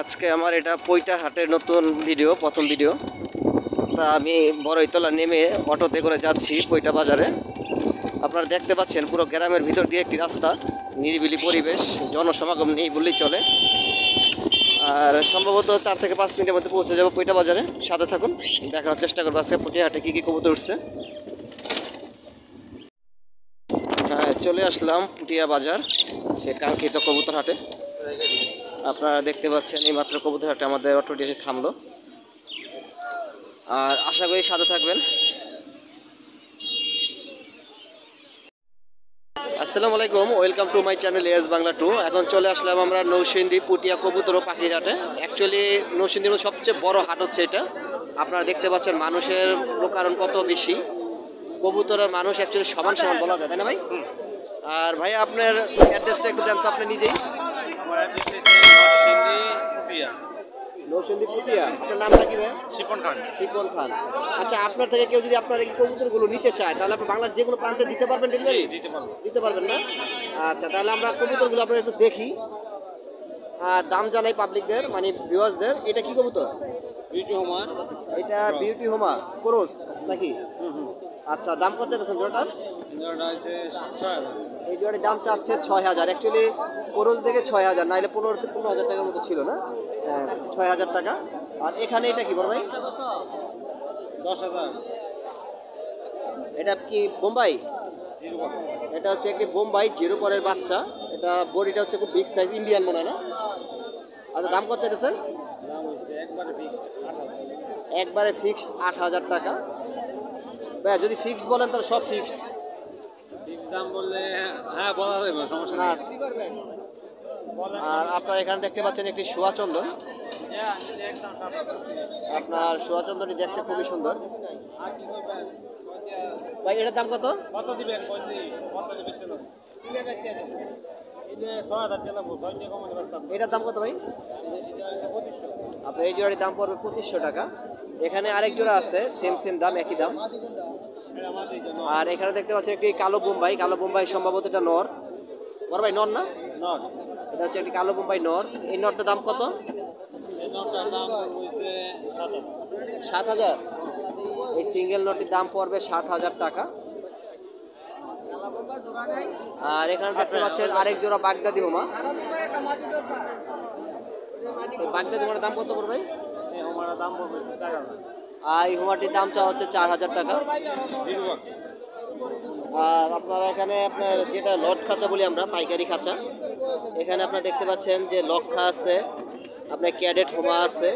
আজকে আমার এটা পৈটা হাটের নতুন ভিডিও, প্রথম ভিডিও। তা আমি বড়ইতলা নেমে অটোতে করে যাচ্ছি পৈটা বাজারে। আপনারা দেখতে পাচ্ছেন পুরো গ্রামের ভিতর দিয়ে একটি রাস্তা, নিরিবিলি পরিবেশ, জনসমাগম নেই বললেই চলে। আর সম্ভবত চার থেকে পাঁচ মিনিটের মধ্যে পৌঁছে যাব পৈটা বাজারে। সাথে থাকুন দেখানোর চেষ্টা করব আজকে পটিয়াহাটে কী কী কবুতর উঠছে। হ্যাঁ চলে আসলাম পুটিয়া বাজার, সে কাঙ্ক্ষিত কবুতর হাটে। আপনারা দেখতে পাচ্ছেন এই মাত্র কবুতর হাটে আমাদের অটোটি এসে থামলো। আর আশা করি সাথে থাকবেন। আসসালামু আলাইকুম welcome to my channel S Bangla two. এখন চলে আসলাম আমরা নৌসিন্দি পুটিয়া কবুতর ও পাখির হাটে। অ্যাকচুয়ালি নৌসিন্দির সবচেয়ে বড় হাট হচ্ছে এটা। আপনারা দেখতে পাচ্ছেন মানুষের কারণ কত বেশি। কবুতর আর মানুষ অ্যাকচুয়ালি সমান সমান বলা যায় তাই না ভাই? আর ভাই আপনার অ্যাড্রেসটা একটু দেন তো আপনি নিজেই। আমার অ্যাড্রেস হচ্ছে নরসিংদী পুটিয়া নৌসিন্দি পুটিয়া আপনার নামটা কি শিপন খান। শিপন খান। আচ্ছা আপনার থেকে কেউ যদি আপনার এই কবুতরগুলো নিতে চায় তাহলে আপনি বাংলার যে কোনো প্রান্তে দিতে পারবেন ডেলিভারি দিতে পারব। দিতে পারবেন না? আচ্ছা তাহলে আমরা কবুতরগুলো আপনার একটু দেখি। আর দাম জানাই পাবলিকদের মানে ভিউয়ার্সদের এটা কি কবুতর? বিউটি হোমার এটা বিউটি হোমা ক্রোস নাকি? আচ্ছা দাম কত চাইতেছেন জোড়াটার? ইঞ্জনটা হচ্ছে ছয় হাজার এই জোড়াটির দাম চাচ্ছে ছয় হাজার। অ্যাকচুয়ালি ক্রোস দেখে ছয় হাজার নাইলে পনেরো থেকে পনেরো হাজার টাকার মতো ছিল না? হ্যাঁ, ছয় হাজার টাকা। আর এখানে এটা কি বড় ভাই? দশ হাজার। এটা কি বোম্বাই? এটা হচ্ছে একটি বোম্বাই জিরো পরের বাচ্চা। এটা বডিটা হচ্ছে খুব বিগ সাইজ ইন্ডিয়ান মনে হয় না? আচ্ছা দাম কত চাইতেছেন? একবারে ফিক্সড আট হাজার। টাকা। ভাইয়া যদি ফিক্সড বলেন তাহলে সব ফিক্সড দাম বললে হ্যাঁ বলা যাবে সমস্যা নেই। আর আপনার এখানে দেখতে পাচ্ছেন একটি সোয়া চন্দন। হ্যাঁ, একদম সাত হাজার। আপনার সোয়া চন্দনটি দেখতে খুবই সুন্দর? ভাই এটার দাম কত? কত দিবেন? এটার দাম কত ভাই? আপনার এই জোড়াটির দাম পড়বে পঁচিশশো টাকা। এখানে আরেক জোড়া আছে সেম সেম দাম একই দাম। আর এখানে দেখতে পাচ্ছেন একটি কালো বোম্বাই কালো বোম্বাই সম্ভবত এটা নর। বড় ভাই নর না? নট এটা হচ্ছে একটি কালো বোম্বাই নর। এই নরটার দাম কত? সাত হাজার। এই সিঙ্গেল নটির দাম পড়বে সাত হাজার টাকা। আর এখানে দেখতে পাচ্ছেন আরেক জোড়া বাগদাদি হোমা। বাগদাদি হোমার দাম কত পড়বে আমার দাম পড়বে চার হাজার। আর এই হোমাটির দাম চা হচ্ছে চার হাজার টাকা। আর আপনারা এখানে আপনার যেটা লট খাঁচা বলি আমরা পাইকারি খাঁচা। এখানে আপনারা দেখতে পাচ্ছেন যে লক্ষা আছে আপনার ক্যাডেট হোমা আছে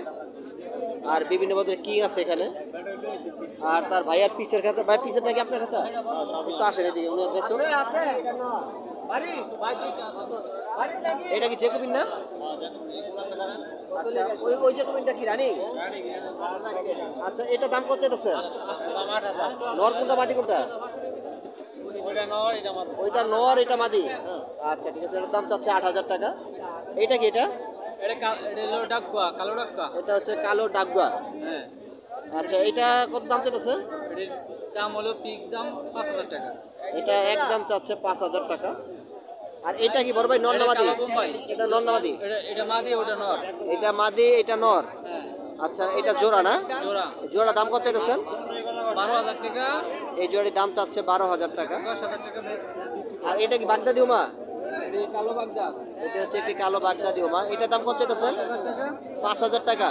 আর বিভিন্ন পদের কি আছে এখানে। আর তার ভাইয়ার পিসের খাঁচা ভাই পিসের নাকি আপনার খাঁচা? একটু আসেন এদিকে উনি দেখতো এটা কি জেকবিন না? আচ্ছা ওই ওই জেকবিনটা কি রানি? আচ্ছা এটা দাম কত চাইতেছে? নর কোনটা মাদি কোনটা? ওইটা নর এটা মাদি আচ্ছা ঠিক আছে এটার দাম চাচ্ছে আট হাজার টাকা। এটা? কা- এটা এটা হচ্ছে কালো ডাকুয়া হ্যাঁ। আচ্ছা এটা কত দাম চাইতেছে? দাম হলো পিক দাম পাঁচ হাজার টাকা। এটা একদম চাচ্ছে পাঁচ হাজার টাকা। আর এটা কি বড় ভাই নর না এটা নর এটা মাদি ওটা নর। এটা মাদি এটা নর? হ্যাঁ। আচ্ছা এটা জোড়া না? জোড়া। জোড়া দাম কত চাইতেছেন বারো হাজার টাকা। এই জোড়ার দাম চাচ্ছে বারো হাজার টাকা। আর এটা কি বাগদাদি উমা কালো বাগদা। এটা হচ্ছে একটি কালো বাগদাদি উমা এটার দাম কত চাইতেছেন পাঁচ হাজার টাকা।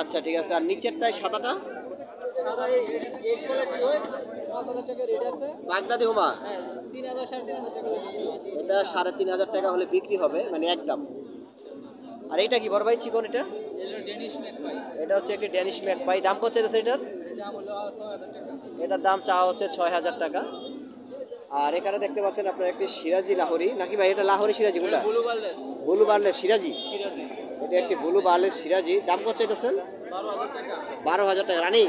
আচ্ছা ঠিক আছে। আর নিচেরটায় সাদাটা? সাদা বাগদাদি হুমা? হ্যাঁ এটা সাড়ে তিন হাজার টাকা হলে বিক্রি হবে মানে একদম। আর এটা কি বড় ভাই চিকন এটা? পাই। এটা হচ্ছে একটি ড্যানিশ ম্যাক ভাই দাম কত চাইতেছে এটার? এটার দাম চাওয়া হচ্ছে ছয় হাজার টাকা। আর এখানে দেখতে পাচ্ছেন আপনার একটি সিরাজি লাহোরি। নাকি ভাই এটা লাহোরি সিরাজি কোনটা? ব্লু বার্লের। সিরাজি। সিরাজি। এটা একটি বুলু বার্লের সিরাজি। দাম কত চাইতেছেন? বারো হাজার টাকা। রানিং।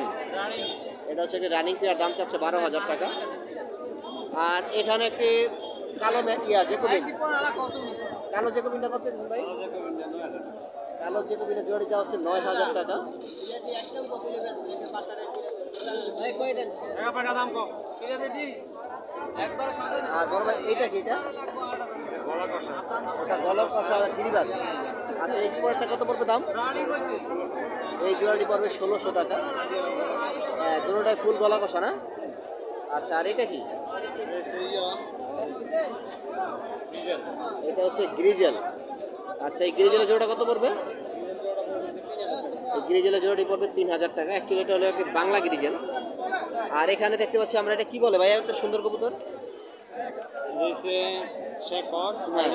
এটা হচ্ছে একটি রানিং পেয়ার দাম চাচ্ছে বারো হাজার টাকা। আর এখানে একটি কালো ইয়া জেকোবিন কালো জেকোবিনটা কত ভাই? কালো জেকোবিনের জোড়ি দেওয়া হচ্ছে নয় হাজার টাকা। আর বড় ভাই এইটা কি এটা? গলা কষা। ওটা গলা কষা গিরিবাজ। আচ্ছা এই পরেরটা কত পড়বে দাম? এই জোড়াটি পড়বে ষোলোশো টাকা। হ্যাঁ দুটোটাই ফুল গলা কষা না? আচ্ছা আর এটা কি? এটা হচ্ছে গ্রিজেল। আচ্ছা এই গ্রিজেলের জোড়াটা কত পড়বে? এই গ্রিজেলের জোড়াটি পড়বে তিন হাজার টাকা। অ্যাকচুয়ালি এটা হলো বাংলা গ্রিজেল। আর এখানে দেখতে পাচ্ছি আমরা এটা কি বলে ভাই? একটা সুন্দর কবুতর। শেখর হ্যাঁ।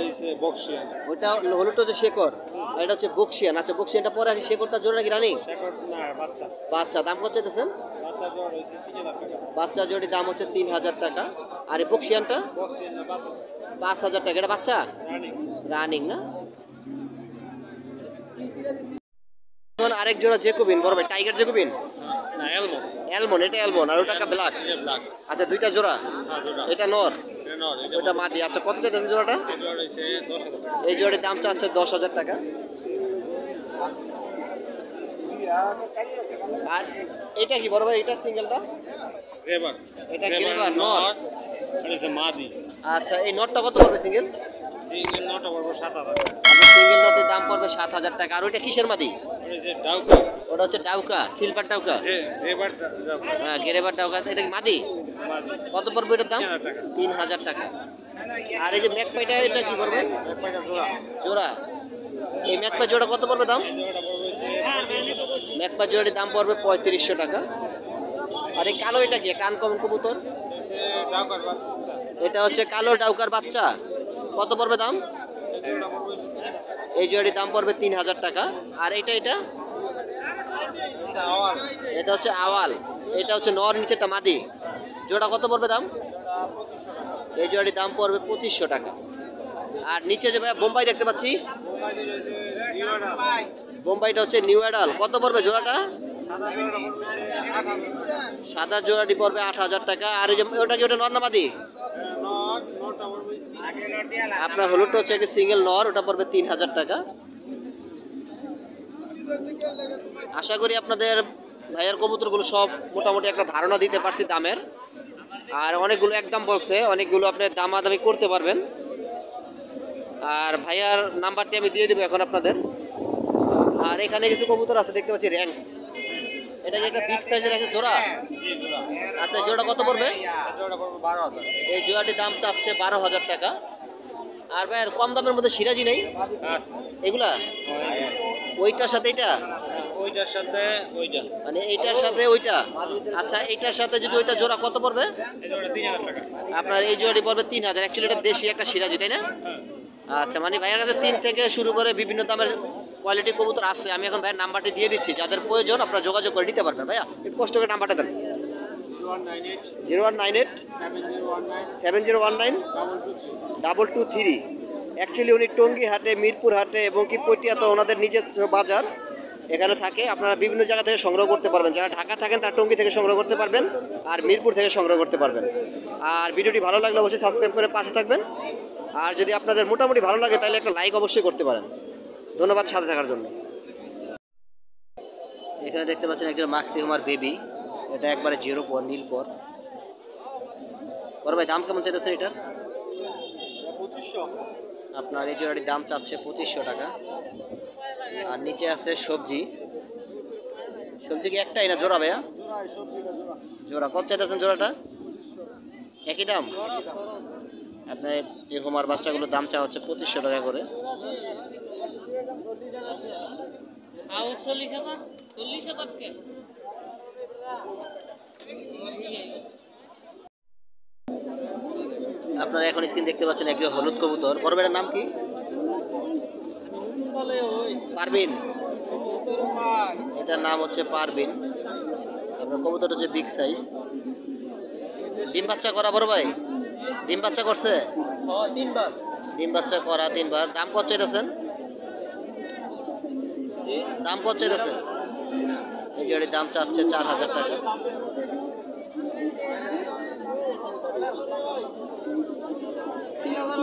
হলুদটা হচ্ছে শেকর এটা হচ্ছে বক্সিয়ান। আচ্ছা বক্সিয়ানটা পরে আছে শেকরটা নাকি রানিং? বাচ্চা। দাম কত চাইতেছেন? বাচ্চা জোড়ি দাম হচ্ছে তিন হাজার টাকা। আর এই বক্সিয়ানটা? পাঁচ হাজার টাকা। এটা বাচ্চা? রানিং। না? আরেক জোড়া জেকোবিন বড় ভাই টাইগার জেকুবিন? না এলমো অ্যালমন এটা অ্যালমন আর ওটা ব্ল্যাক। ব্ল্যাক। আচ্ছা দুইটা জোড়া? হ্যাঁ এটা নর? এটা মাদি আচ্ছা কত চাইতেছেন জোড়াটা? এই জোড়াটির দাম চাচ্ছে দশ হাজার টাকা। আর এটা কি বড় ভাই? এটা সিঙ্গেলটা? এটা মাদি। আচ্ছা এই নটটা কত পড়বে সিঙ্গেল? সিঙ্গেল নটা পড়ব সিঙ্গেল নটের দাম পড়বে সাত হাজার টাকা। আর ওইটা কিসের মাদি? ওটা হচ্ছে ডাউকা। সিলভার ডাউকা হ্যাঁ ডাউকা। এটা কি মাদি? কত পড়বে এটার দাম? তিন হাজার টাকা। আর এই যে ম্যাকপাইটা, এটা কি পড়বে? জোড়া। এই ম্যাকপাই জোড়া কত পড়বে দাম? ম্যাকপাই জোড়াটির দাম পড়বে পঁয়ত্রিশশো টাকা। আর এই কালো এটা কি? কান কমন কবুতর। এটা হচ্ছে কালো ডাউকার বাচ্চা। কত পড়বে দাম? এই জোড়াটা জোড়াটির দাম পড়বে তিন হাজার টাকা। আর এটা এটা এটা হচ্ছে আওয়াল। এটা হচ্ছে নর নিচেরটা, মাদি। জোড়া কত পড়বে দাম? এই জোড়াটির দাম পড়বে পঁচিশশো টাকা। আর নিচে যে ভাইয়া বোম্বাই দেখতে পাচ্ছি। বোম্বাইটা হচ্ছে নিউ অ্যাডাল। কত পড়বে জোড়াটা? সাদা জোড়াটা পড়বে আট হাজার টাকা। আর এই যে, ওটা কি ওটা নর না মাদি নট নটা পড়বে আপনার হলুদটা হচ্ছে একটা সিঙ্গেল নর, ওটা পড়বে তিন হাজার টাকা। আশা করি আপনাদের ভাইয়ের কবুতরগুলো সব মোটামুটি একটা ধারণা দিতে পারছি দামের। আর অনেকগুলো একদম বলছে অনেকগুলো আপনি দামাদামি করতে পারবেন। আর ভাইয়ার নাম্বারটি আমি দিয়ে দেবো এখন আপনাদের। আর এখানে কিছু কবুতর আছে দেখতে পাচ্ছি র্যাঙ্কস। এটা কি একটা বিগ সাইজের আছে জোড়া? জি জোড়া আচ্ছা জোড়া কত পড়বে? এই জোড়াটির দাম চাচ্ছে বারো হাজার টাকা। আর ভাই কম দামের মধ্যে সিরাজি নেই? এগুলা? ওইটার সাথে এটা ওইটার সাথে ওইটা। মানে এইটার সাথে ওইটা? আচ্ছা এইটার সাথে যদি ওইটা জোড়া কত পড়বে? আপনার এই জোড়াটি পড়বে তিন হাজার। অ্যাকচুয়ালি এটা দেশি একটা সিরাজি তাই না? হ্যাঁ। আচ্ছা মানে ভাইয়ের কাছে তিন থেকে শুরু করে বিভিন্ন দামের কোয়ালিটি কবুতর আছে। আমি এখন ভাইয়ের নাম্বারটি দিয়ে দিচ্ছি। যাদের প্রয়োজন আপনারা যোগাযোগ করে নিতে পারবেন। ভাইয়া কষ্ট করে নাম্বারটা দেন। Zero one nine eight seven zero one nine. Double two three actually উনি টঙ্গি হাটে মিরপুর হাটে এবং কি পটিয়া তো ওনাদের নিজের বাজার। এখানে থাকে আপনারা বিভিন্ন জায়গা থেকে সংগ্রহ করতে পারবেন। যারা ঢাকা থাকেন তারা টঙ্গি থেকে সংগ্রহ করতে পারবেন আর মিরপুর থেকে সংগ্রহ করতে পারবেন। আর ভিডিওটি ভালো লাগলে অবশ্যই সাবস্ক্রাইব করে পাশে থাকবেন। আর যদি আপনাদের মোটামুটি ভালো লাগে তাহলে একটা লাইক অবশ্যই করতে পারেন। ধন্যবাদ সাথে থাকার জন্য। এখানে দেখতে পাচ্ছেন একজন মাক্সি হুমার বেবি এটা একবারে জিরো পর নীল পর। বড় ভাই দাম কেমন চাইতেছেন এটার? পঁচিশশো। আপনার এই জোড়াটির দাম চাচ্ছে পঁচিশশো টাকা। আর নিচে আছে সবজি। সবজি কি একটাই না জোড়া ভাইয়া? জোড়া। কত চাইতেছেন জোড়াটা? একই দাম? আপনার এই হোমার বাচ্চাগুলোর দাম চা হচ্ছে পঁচিশশো টাকা করে। আপনারা এখন স্ক্রিন দেখতে পাচ্ছেন একজন হলুদ কবুতর। বড় নাম কি? পারবিন এটার নাম হচ্ছে পারবিন আপনার কবুতরটা হচ্ছে বিগ সাইজ ডিম বাচ্চা করা বড় ভাই? ডিম বাচ্চা করছে? তিনবার। ডিম বাচ্চা করা তিনবার। দাম কত চাইতেছেন? দাম কত চাইতেছেন? এই জোড়ির দাম চাচ্ছে চার হাজার টাকা। তিন হাজার